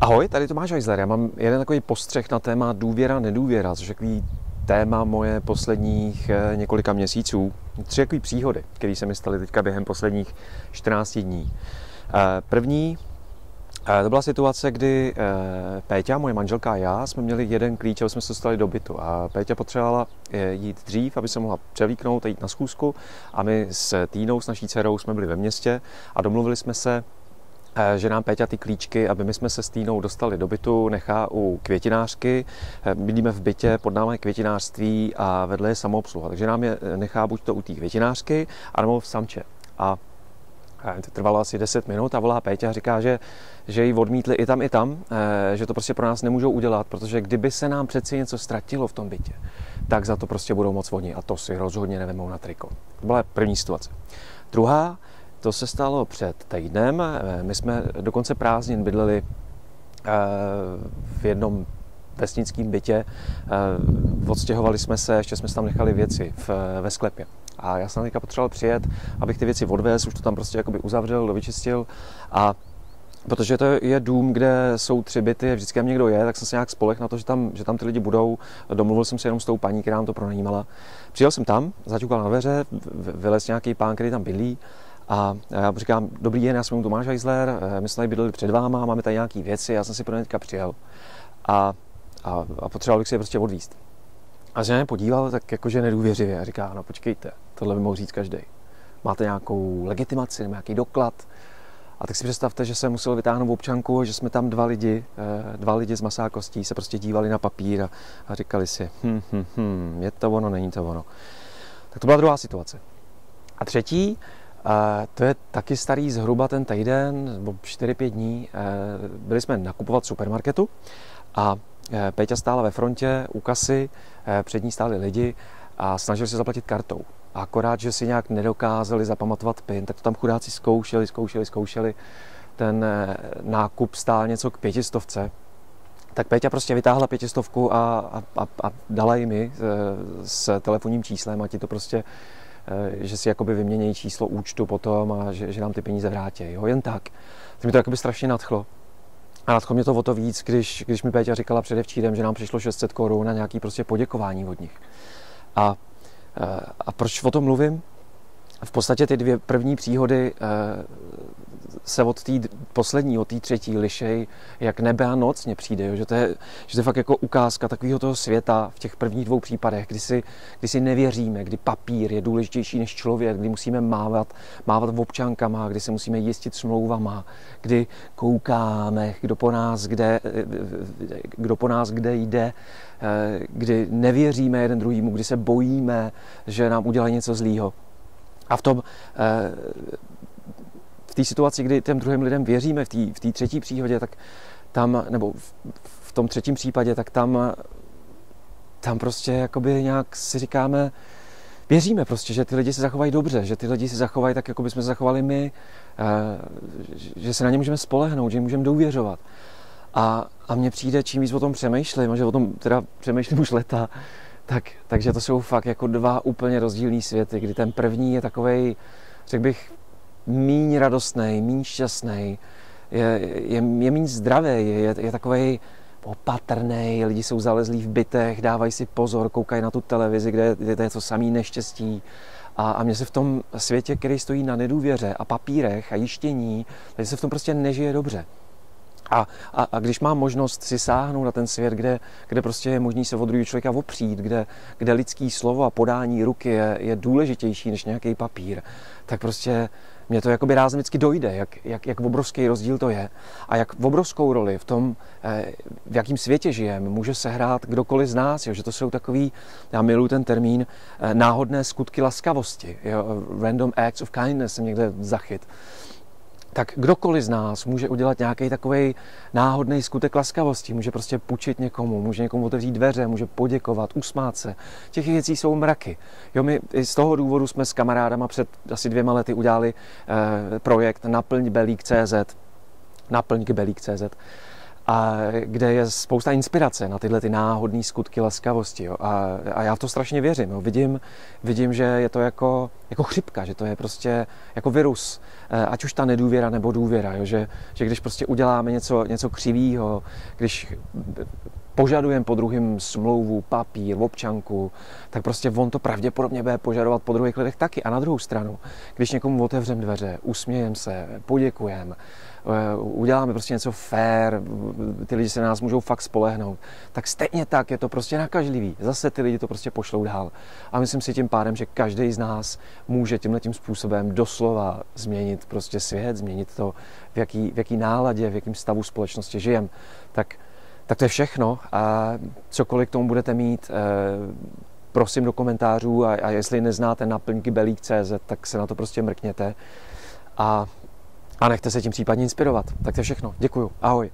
Ahoj, tady Tomáš Heisler. Já mám jeden takový postřeh na téma důvěra, nedůvěra, což je takový téma moje posledních eh, několika měsíců. Tři takové příhody, které se mi staly teďka během posledních 14 dní. Eh, první, eh, to byla situace, kdy Péťa, moje manželka a já jsme měli jeden klíč a jsme se dostali do bytu. A Péťa potřebovala jít dřív, aby se mohla převlíknout a jít na schůzku. A my s Týnou, s naší dcerou, jsme byli ve městě a domluvili jsme se, že nám Péťa ty klíčky, aby my jsme se s Týnou dostali do bytu, nechá u květinářky. Eh, bydlíme v bytě, pod námi květinářství a vedle je samoobsluha. Takže nám je eh, nechá buď to u té květinářky, anebo v samče. A trvalo asi 10 minut a volá Péťa a říká, že, že ji odmítli i tam, i tam, že to prostě pro nás nemůžou udělat, protože kdyby se nám přeci něco ztratilo v tom bytě, tak za to prostě budou moc oni a to si rozhodně nevemou na triko. To byla první situace. Druhá, to se stalo před týdnem. My jsme dokonce prázdnin bydleli eh, v jednom vesnickém bytě. Eh, odstěhovali jsme se, ještě jsme tam nechali věci v, ve sklepě. A já jsem teďka potřeboval přijet, abych ty věci odvez, už to tam prostě jakoby uzavřel, dovyčistil a Protože to je dům, kde jsou tři byty, vždycky tam někdo je, tak jsem se nějak spolech na to, že tam, že tam ty lidi budou. Domluvil jsem se jenom s tou paní, která nám to pronajímala. Přijel jsem tam, zaťukal na dveře, vylez nějaký pán, který tam bydlí a já říkám, dobrý den, já jsem Tomáš Heisler, eh, my jsme tady bydleli před váma, máme tady nějaké věci, já jsem si pro teďka přijel a, a, a potřeboval bych si je prostě odvíst. A že mě podíval tak jakože nedůvěřivě a říká, no počkejte, tohle by mohl říct každý. Máte nějakou legitimaci nebo nějaký doklad? A tak si představte, že jsem musel vytáhnout občanku, že jsme tam dva lidi, eh, dva lidi z masákostí se prostě dívali na papír a, a říkali si, hm, hm, hm, je to ono, není to ono. Tak to byla druhá situace. A třetí, to je taky starý zhruba ten týden, nebo 4-5 dní. Eh, byli jsme nakupovat v supermarketu a eh, Péťa stála ve frontě u kasy, eh, před ní stáli lidi a snažili se zaplatit kartou. A akorát, že si nějak nedokázali zapamatovat PIN, tak to tam chudáci zkoušeli, zkoušeli, zkoušeli. Ten nákup stál něco k pětistovce, tak Péťa prostě vytáhla pětistovku a, a, a, a dala jim mi s telefonním číslem a ti to prostě že si jakoby vyměnějí číslo účtu potom a že, že nám ty peníze vrátí. Jo, jen tak. To mi to jakoby strašně nadchlo. A nadchlo mě to o to víc, když, když mi Péťa říkala předevčírem, že nám přišlo 600 korun na nějaký prostě poděkování od nich. A, eh, a proč o tom mluvím? V podstatě ty dvě první příhody eh, se od té poslední, od té třetí lišej, jak nebe a noc mně přijde, jo? Že, to je, že to je fakt jako ukázka takového toho světa v těch prvních dvou případech, kdy si, kdy si nevěříme, kdy papír je důležitější než člověk, kdy musíme mávat, mávat v občankama, kdy se musíme jistit smlouvama, kdy koukáme, kdo po nás kde, kdo po nás kde jde, kdy nevěříme jeden druhýmu, kdy se bojíme, že nám udělají něco zlýho. A v tom té situaci, kdy těm druhým lidem věříme, v té v třetí příhodě, tak tam, nebo v, v tom třetím případě, tak tam, tam prostě jakoby nějak si říkáme, věříme prostě, že ty lidi se zachovají dobře, že ty lidi se zachovají tak, jako by jsme se zachovali my, eh, že se na ně můžeme spolehnout, že jim můžeme důvěřovat. A, a mně přijde, čím víc o tom přemýšlím, a že o tom teda přemýšlím už leta, tak, takže to jsou fakt jako dva úplně rozdílné světy, kdy ten první je takovej, řekl bych, míň radostný, míň šťastný, je, je, je míň zdravý, je, je, takový opatrný, lidi jsou zalezlí v bytech, dávají si pozor, koukají na tu televizi, kde je, je to samý neštěstí. A, a mně se v tom světě, který stojí na nedůvěře a papírech a jištění, takže se v tom prostě nežije dobře. A, a, a když mám možnost si sáhnout na ten svět, kde, kde prostě je možný se od druhého člověka opřít, kde, kde lidský slovo a podání ruky je, je důležitější než nějaký papír, tak prostě mně to jakoby rázem vždycky dojde, jak, jak, jak obrovský rozdíl to je a jak obrovskou roli v tom, eh, v jakém světě žijeme, může sehrát kdokoliv z nás, jo, že to jsou takový, já miluji ten termín, eh, náhodné skutky laskavosti, jo, random acts of kindness jsem někde zachyt tak kdokoliv z nás může udělat nějaký takový náhodný skutek laskavosti, může prostě půjčit někomu, může někomu otevřít dveře, může poděkovat, usmát se. Těch věcí jsou mraky. Jo, my z toho důvodu jsme s kamarádama před asi dvěma lety udělali eh, projekt Naplň Belík.cz naplň Belík.cz a kde je spousta inspirace na tyhle ty náhodné skutky laskavosti. Jo. A, a já v to strašně věřím. Jo. Vidím, vidím, že je to jako, jako chřipka, že to je prostě jako virus, eh, ať už ta nedůvěra nebo důvěra. Jo. Že, že když prostě uděláme něco, něco křivýho, když požadujeme po druhém smlouvu, papír, občanku, tak prostě on to pravděpodobně bude požadovat po druhých lidech taky. A na druhou stranu, když někomu otevřeme dveře, usmějeme se, poděkujeme, eh, uděláme prostě něco fair, ty lidi se na nás můžou fakt spolehnout, tak stejně tak je to prostě nakažlivý. Zase ty lidi to prostě pošlou dál. A myslím si tím pádem, že každý z nás může tímhle tím způsobem doslova změnit prostě svět, změnit to, v jaký, v jaký náladě, v jakém stavu společnosti žijem. Tak tak to je všechno a cokoliv k tomu budete mít, eh, prosím do komentářů a, a jestli neznáte naplňky belík.cz, tak se na to prostě mrkněte a, a nechte se tím případně inspirovat. Tak to je všechno. Děkuju. Ahoj.